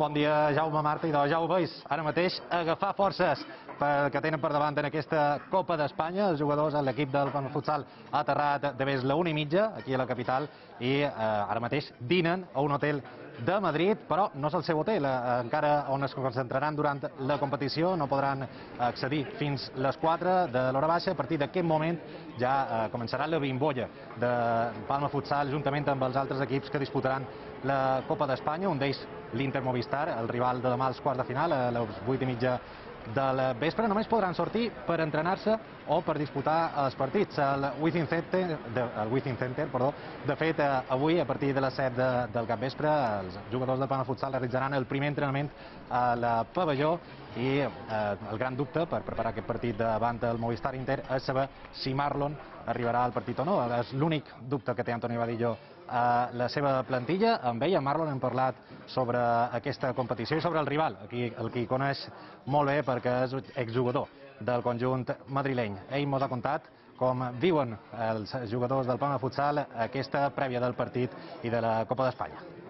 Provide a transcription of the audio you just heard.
Bon dia, Jaume Marta, i ja ho veus, ara mateix agafar forces que tenen per davant en aquesta Copa d'Espanya. Els jugadors, l'equip del futsal ha aterrat de més la una i mitja aquí a la capital i eh, ara mateix dinen a un hotel de Madrid, però no és el seu hotel, eh, encara on es concentraran durant la competició, no podran accedir fins les 4 de l'hora baixa, a partir d'aquest moment ja eh, començarà la bimbolla de Palma Futsal juntament amb els altres equips que disputaran la Copa d'Espanya, un d'ells l'Inter Movistar, el rival de demà als quarts de final, a les 8 i mitja del vespre només podran sortir per entrenar-se o per disputar els partits. El Within Center, de, el Within Center perdó, de fet, eh, avui, a partir de les 7 de, del cap vespre, els jugadors del Palma Futsal realitzaran el primer entrenament a la pavelló i eh, el gran dubte per preparar aquest partit davant del Movistar Inter és saber si Marlon arribarà al partit o no. És l'únic dubte que té Antoni Badillo a la seva plantilla. Amb ell, amb Marlon, hem parlat sobre aquesta competició i sobre el rival, aquí, el que coneix molt bé perquè és exjugador del conjunt madrileny. Ell ens ha contat com viuen els jugadors del Palma Futsal aquesta prèvia del partit i de la Copa d'Espanya.